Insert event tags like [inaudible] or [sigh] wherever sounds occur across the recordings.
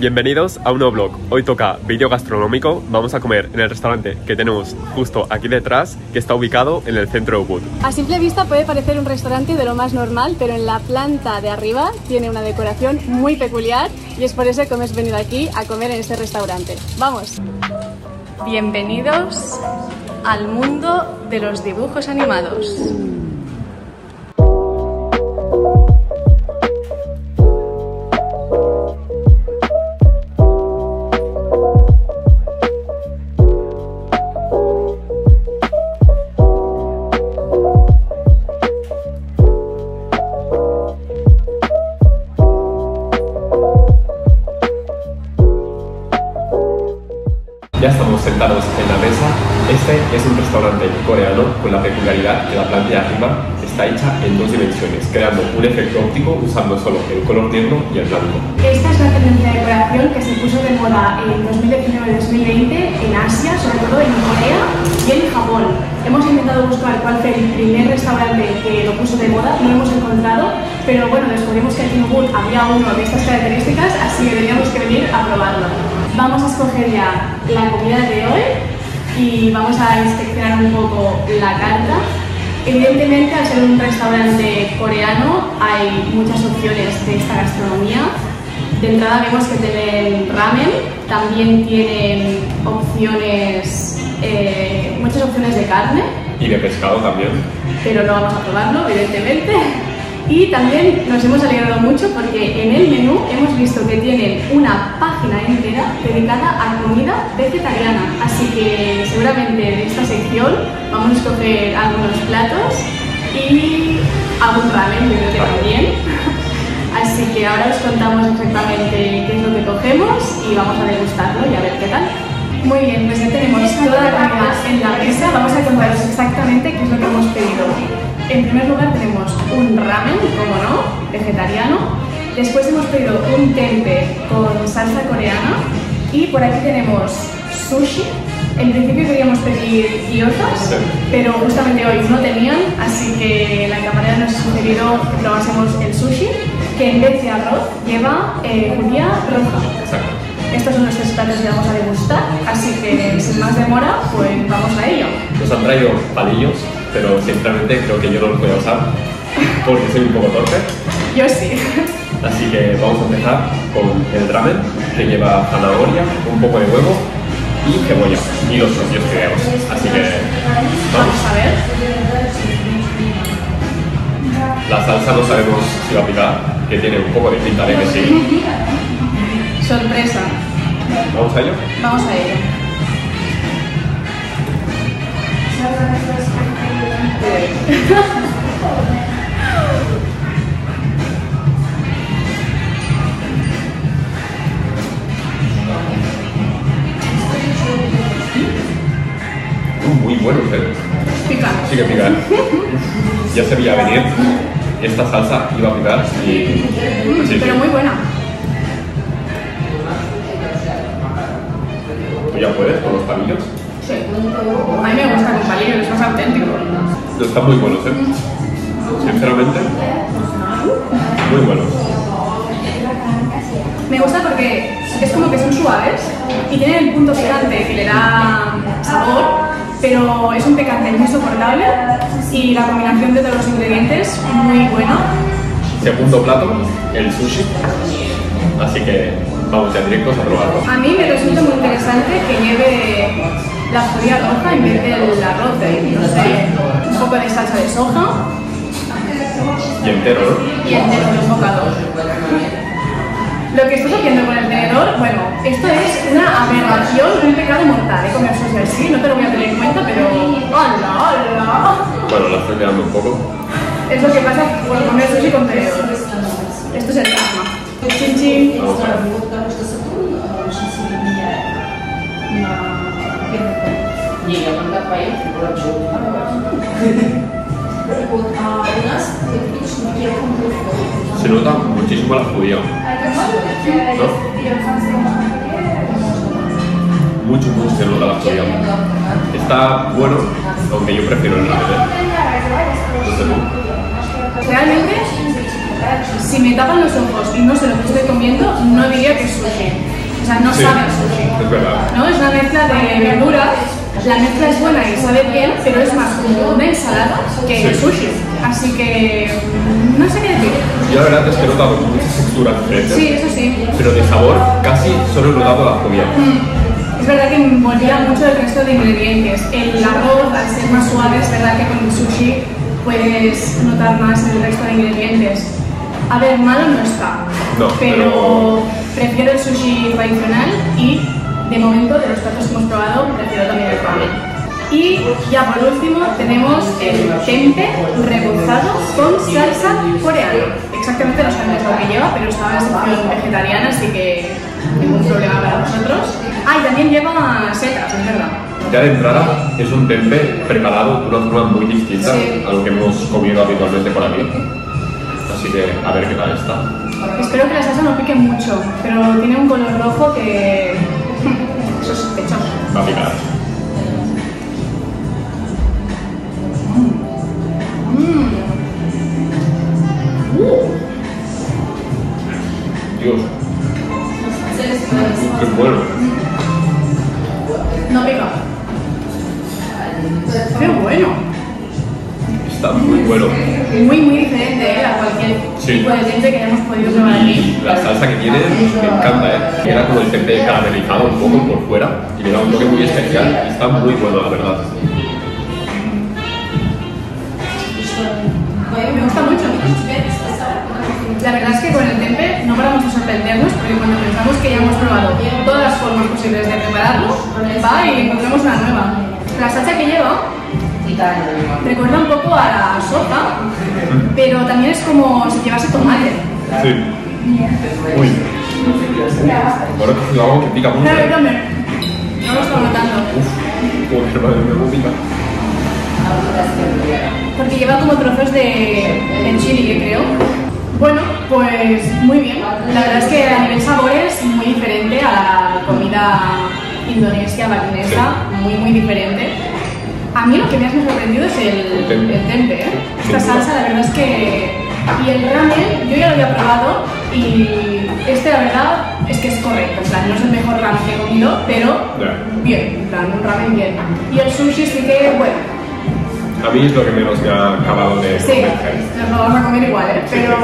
Bienvenidos a un nuevo vlog. Hoy toca vídeo gastronómico. Vamos a comer en el restaurante que tenemos justo aquí detrás, que está ubicado en el centro de Ubud. A simple vista puede parecer un restaurante de lo más normal, pero en la planta de arriba tiene una decoración muy peculiar y es por eso que hemos venido aquí a comer en este restaurante. ¡Vamos! Bienvenidos al mundo de los dibujos animados. Coreano con la peculiaridad que la planta de está hecha en dos dimensiones, creando un efecto óptico usando solo el color negro y el blanco. Esta es la tendencia de decoración que se puso de moda en 2019-2020 en Asia, sobre todo en Corea y en Japón. Hemos intentado buscar cuál fue el primer restaurante que lo puso de moda, no lo hemos encontrado, pero bueno, descubrimos que en Ubud había uno de estas características, así que teníamos que venir a probarlo. Vamos a escoger ya la comida de hoy y vamos a inspeccionar un poco la carta. Evidentemente, al ser un restaurante coreano, hay muchas opciones de esta gastronomía. De entrada vemos que tienen ramen, también tienen opciones, eh, muchas opciones de carne, Y de pescado también. pero no vamos a probarlo, evidentemente. Y también nos hemos alegrado mucho porque en el menú hemos visto que tienen una página entera dedicada a comida vegetariana. Así que seguramente en esta sección vamos a escoger algunos platos y algún ramen, yo creo que también. [laughs] Así que ahora os contamos exactamente qué es lo que cogemos y vamos a degustarlo y a ver qué tal. Muy bien, pues ya tenemos toda la vegetariano. Después hemos pedido un tempe con salsa coreana. Y por aquí tenemos sushi. En principio queríamos pedir guiozas, Sí. pero justamente hoy no tenían, así que la camarera nos ha sugerido que probásemos el sushi, que en vez de arroz lleva eh, judía roja. Estos son los tres platos que vamos a degustar, así que sin más demora, pues vamos a ello. Nos han traído palillos, pero sinceramente creo que yo no los voy a usar porque soy un poco torpe. Yo sí. Así que vamos a empezar con el ramen, que lleva zanahoria, un poco de huevo y cebolla, y los socios fideos. Así que vamos. Vamos a ver. La salsa no sabemos si va a picar, que tiene un poco de pinta de que sí. Sorpresa. ¿Vamos a ello? Vamos a ello. [laughs] bueno, pero Pica. sí que pica. ¿eh? Ya se veía venir. Esta salsa iba a picar y... Sí. Pero muy buena. ¿Tú ya puedes con los palillos? Sí. A mí me gusta con palillos, es más auténtico. Están muy buenos, ¿eh? Sinceramente, muy buenos. Me gusta porque es como que son suaves y tienen el punto picante que le da sabor, pero es un picante muy soportable y la combinación de todos los ingredientes muy buena. Segundo plato, el sushi. Así que vamos ya directos a probarlo. A mí me resulta muy interesante que lleve la judía roja en vez del arroz, no sé, un poco de salsa de soja Y entero, ¿no? y entero de un bocado. Lo que estoy haciendo con el tenedor, bueno, esto es una aberración, un pecado mortal. ¿eh? He comido sushi así, no te lo voy a tener en cuenta, pero. ¡Hola, hola! Bueno, la estoy mirando un poco. Es lo que pasa por comer sushi con tenedor. Esto es el drama. Chin chin. [laughs] Se nota muchísimo la judía. ¿No? Mucho, mucho nota la judía. Está bueno, aunque yo prefiero el ramen. No sé tú. Realmente, si me tapan los ojos y no sé lo que estoy comiendo, no diría que es sushi. sea, no Sí, sabe a sushi. es verdad. ¿no? Es una mezcla de verduras. La mezcla es buena y sabe bien, pero es más como una ensalada que Sí. sushi. Así que mm, no sé qué decir. Yo la verdad es que he notado muchas texturas diferentes, Sí, eso sí. pero de sabor casi solo he notado la comida. Es verdad que envolvía mucho el resto de ingredientes. El arroz, al ser más suave, es verdad que con el sushi puedes notar más el resto de ingredientes. A ver, malo no está, No, pero prefiero el sushi tradicional y de momento de los platos que hemos probado prefiero también el ramen. Y ya por último tenemos el tempe rebozado con salsa coreana. Exactamente no sabemos lo que lleva, pero estaba en sección vegetariana, así que ningún problema para nosotros. Ah, y también lleva setas, es verdad. Ya de entrada es un tempe preparado de una forma muy distinta Sí. a lo que hemos comido habitualmente por aquí. Así que a ver qué tal está. Espero que la salsa no pique mucho, pero tiene un color rojo que... Eso es sospechoso. Va a picar. Dios, qué bueno. No pica. ¡Qué bueno! Está muy bueno. Muy, muy diferente ¿eh? a cualquier Sí. tipo de tempe que hayamos podido probar aquí. La salsa que tiene me encanta, ¿eh? Era como el tempe caramelizado un poco por fuera y le da un toque muy especial y está muy bueno, la verdad. Me gusta mucho. La verdad es que con el tempe no paramos de sorprendernos porque cuando pensamos que ya hemos probado todas las formas posibles de prepararlo, va y encontramos una nueva. La salsa que lleva recuerda un poco a la sopa, pero también es como si llevase tomate. Sí. Uy. Ahora que lo hago que pica mucho. Claro, ¿eh? No lo estoy notando. Uf, joder, madre mía, pica. Porque lleva como trozos de, de chili, creo. Bueno, pues muy bien. La verdad es que a nivel sabor es muy diferente a la comida indonesia, balinesa, muy, muy diferente. A mí lo que más me ha sorprendido es el, tempe. el tempe. ¿eh? Esta salsa, la verdad es que... Y el ramen, yo ya lo había probado y este, la verdad, es que es correcto. En plan, no es el mejor ramen que he comido, pero bien, en plan, un ramen bien. Y el sushi sí que, bueno, A mí es lo que menos me ha acabado de Sí, nos lo vamos a comer igual, ¿eh? pero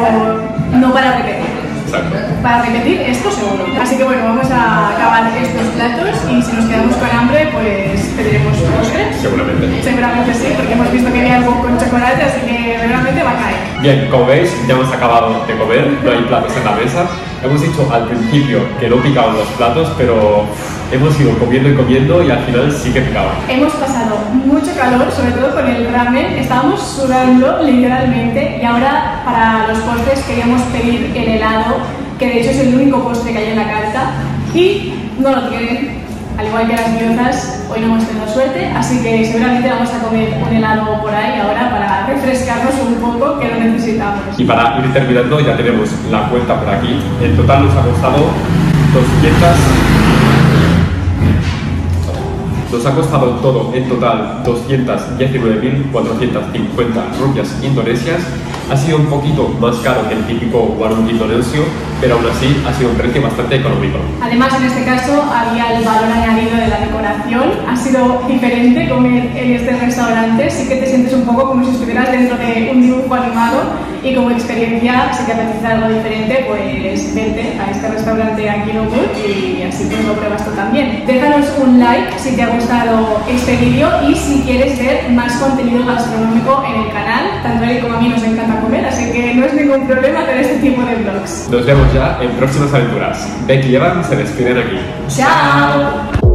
no para repetir. Exacto. Para repetir esto seguro. Así que bueno, vamos a acabar estos platos y si nos quedamos con hambre, pues pediremos postre. Seguramente. Seguramente sí, porque hemos visto que había algo con chocolate, así que realmente va a caer. Bien, como veis, ya hemos acabado de comer, no hay platos en la mesa. Hemos dicho al principio que no picaban los platos, pero hemos ido comiendo y comiendo y al final sí que picaban. Hemos pasado mucho calor, sobre todo con el ramen, estábamos sudando literalmente y ahora para los postres queríamos pedir el helado, que de hecho es el único postre que hay en la carta y no lo tienen. Al igual que las miozas, hoy no hemos tenido suerte, así que seguramente vamos a comer un helado por ahí ahora para refrescarnos un poco, que lo necesitamos. Y para ir terminando, ya tenemos la cuenta por aquí. En total nos ha costado 200. Nos ha costado todo en total 219.450 rupias indonesias. Ha sido un poquito más caro que el típico warung indonesio, pero aún así ha sido un precio bastante económico. Además, en este caso había el valor añadido de la decoración. Ha sido diferente comer en este restaurante. Sí que te sientes un poco como si estuvieras dentro de un dibujo animado y como experiencia, si te apetece algo diferente, pues vente a este restaurante aquí en Ubud y así pues lo pruebas tú también. Déjanos un like si te ha gustado este vídeo y si quieres ver más contenido gastronómico en el canal. Tanto a él como a mí nos encanta comer, así que no es ningún problema hacer este tipo de vlogs. Nos vemos ya en próximas aventuras. Becky y Evan se despiden aquí. ¡Chao!